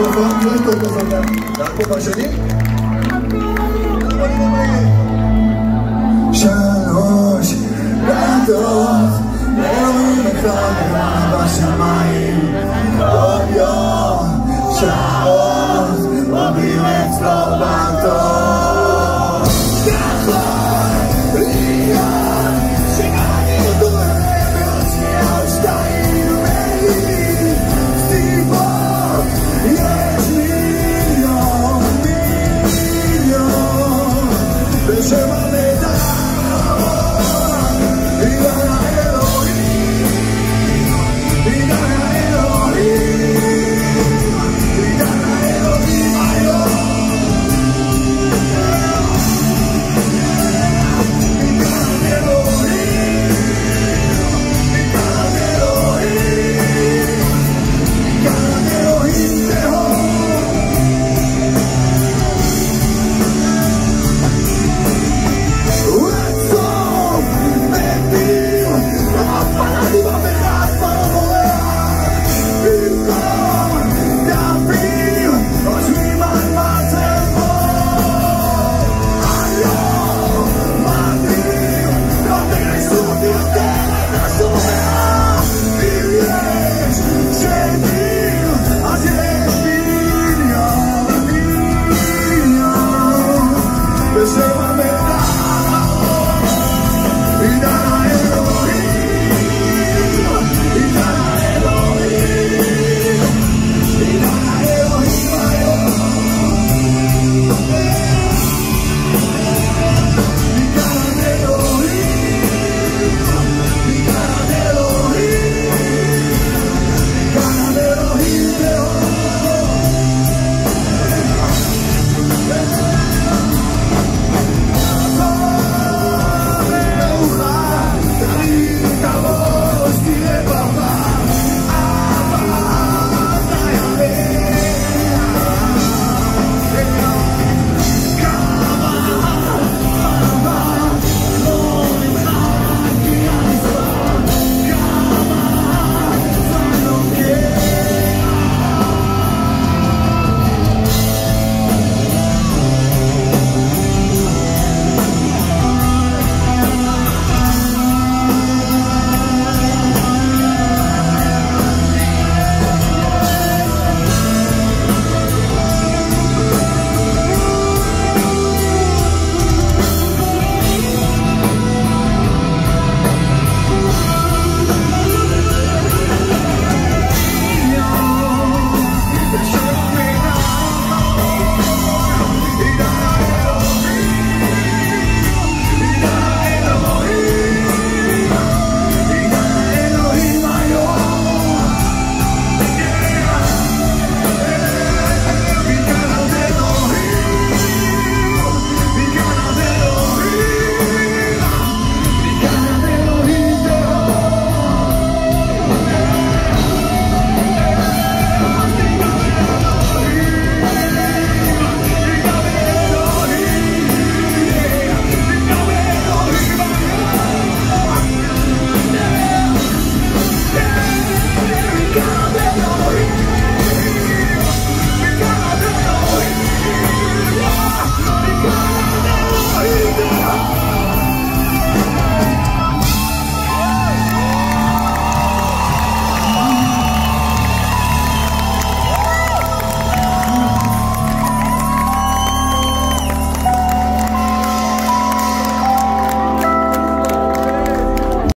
החלטנו אותו חזקה. והכובע שלי? שלוש, לדוח, נאורים הקרבים בשמיים, כל יום, שעות, מוביל אצלו בטוב.